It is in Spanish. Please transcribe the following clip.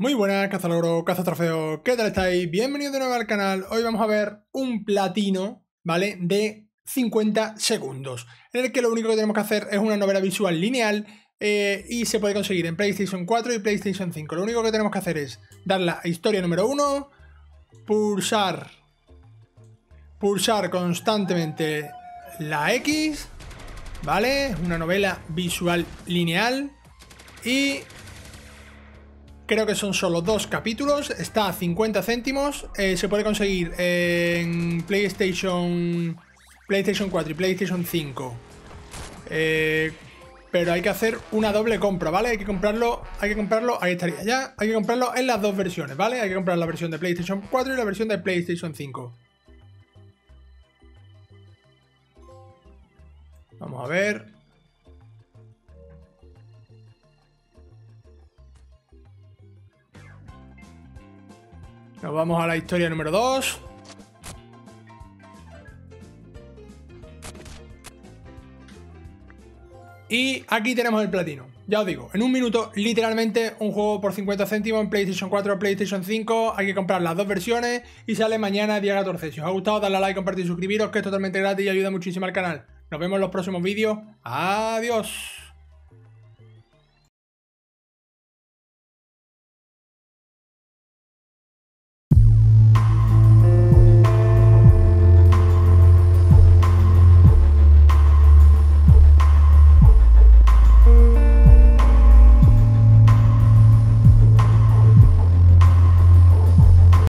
Muy buenas, cazalogro, trofeo, ¿qué tal estáis? Bienvenidos de nuevo al canal. Hoy vamos a ver un platino, ¿vale? De 50 segundos, en el que lo único que tenemos que hacer es una novela visual lineal eh, y se puede conseguir en PlayStation 4 y PlayStation 5. Lo único que tenemos que hacer es dar la historia número 1, pulsar, pulsar constantemente la X, ¿vale? Una novela visual lineal y Creo que son solo dos capítulos. Está a 50 céntimos. Eh, se puede conseguir en PlayStation, PlayStation 4 y PlayStation 5. Eh, pero hay que hacer una doble compra, ¿vale? Hay que comprarlo, hay que comprarlo, ahí estaría ya. Hay que comprarlo en las dos versiones, ¿vale? Hay que comprar la versión de PlayStation 4 y la versión de PlayStation 5. Vamos a ver. Nos vamos a la historia número 2. Y aquí tenemos el platino. Ya os digo, en un minuto, literalmente, un juego por 50 céntimos en PlayStation 4 o PlayStation 5. Hay que comprar las dos versiones y sale mañana día 14. Si os ha gustado, dale a like, compartir y suscribiros, que es totalmente gratis y ayuda muchísimo al canal. Nos vemos en los próximos vídeos. Adiós.